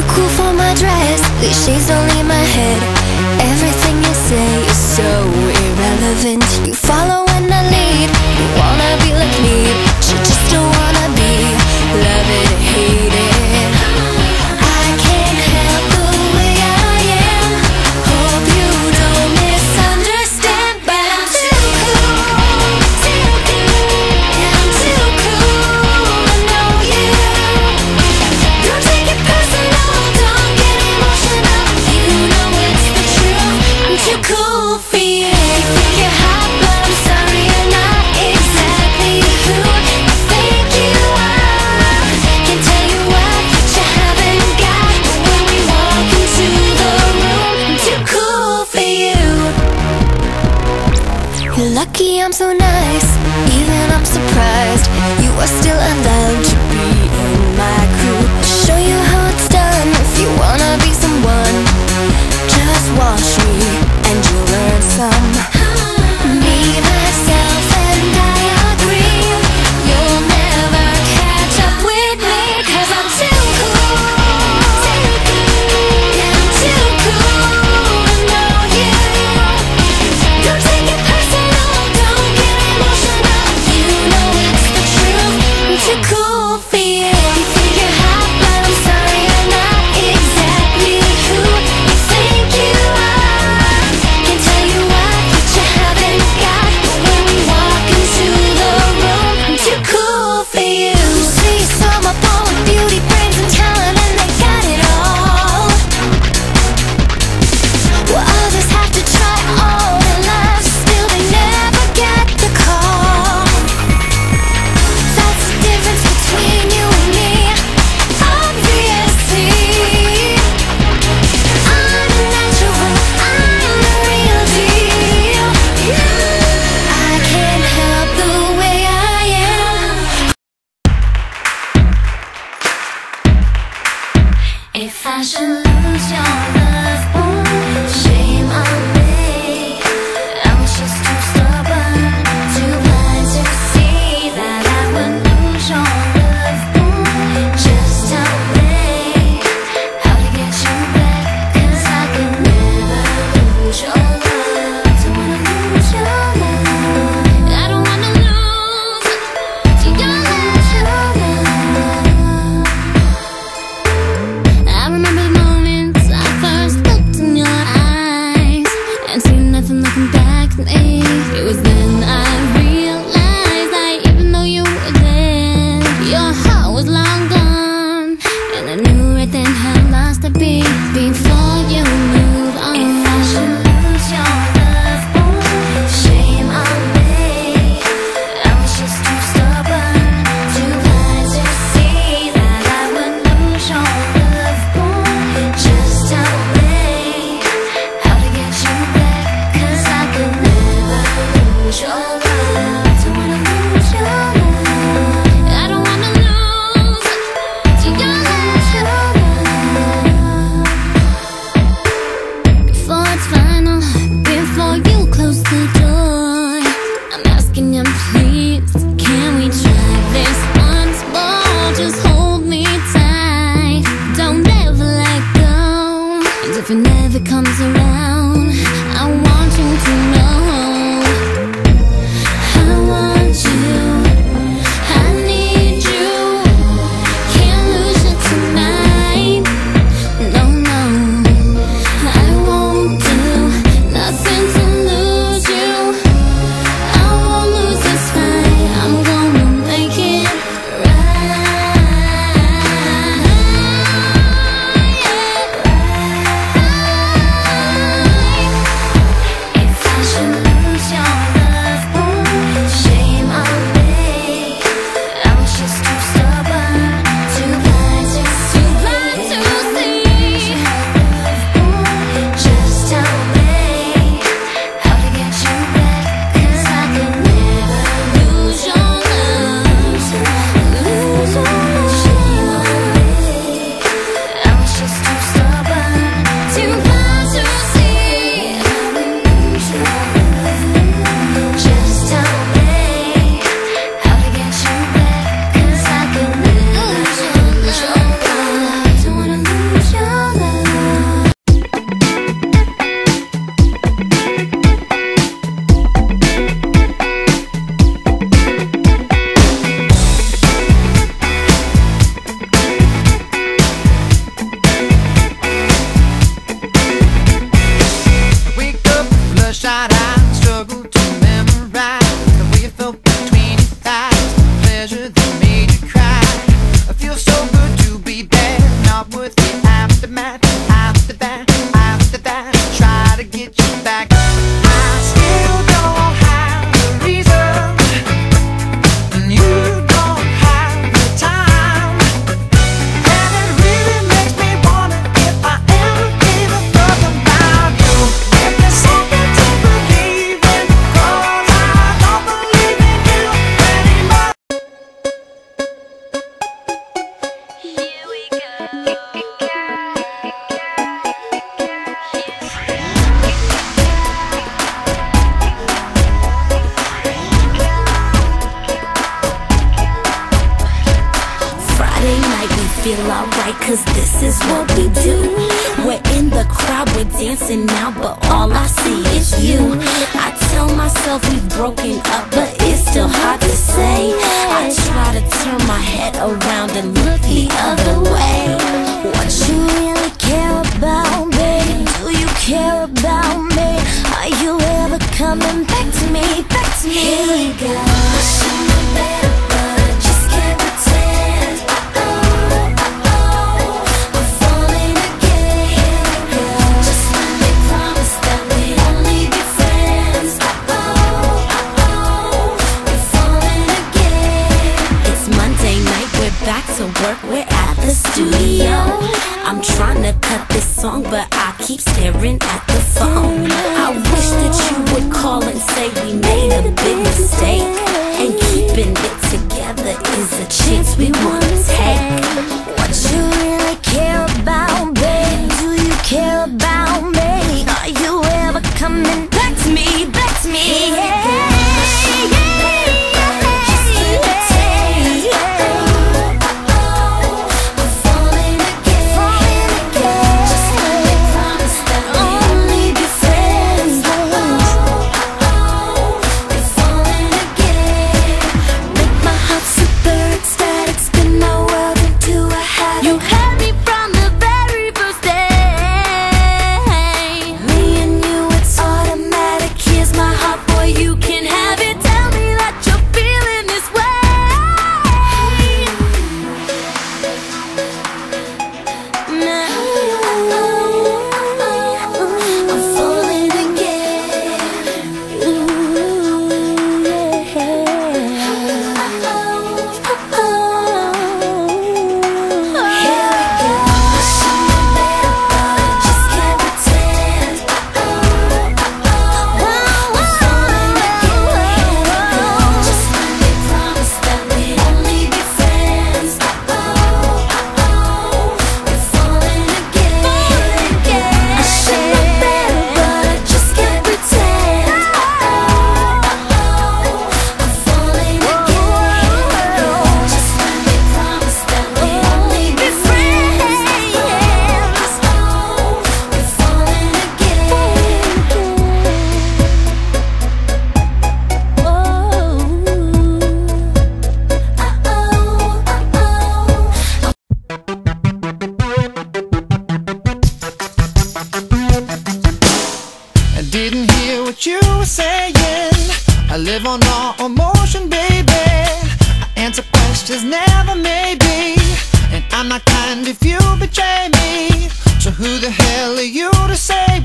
too cool for my dress. These shades don't my head. Everything you say is so irrelevant. You follow when I lead. You wanna be like me. You just don't Lucky I'm so nice, even I'm surprised. You are still allowed to be in my crew. I'll show you how it's done if you wanna be someone. Just watch me and you'll learn some. Feel alright, cause this is what we do. We're in the crowd, we're dancing now, but all I see is you. I tell myself we've broken up, but it's still hard to say. I try to turn my head around and look the other way. What you really care about, baby? Do you care about me? Are you ever coming back to me? Back to me? Here we go. Made a big mistake. And keeping it together is a chance we wanna take. What you really care about, babe? Do you care about me? Are you ever coming back to me? Back to me? Make live on raw emotion, baby. I answer questions, never maybe. And I'm not kind if you betray me. So who the hell are you to say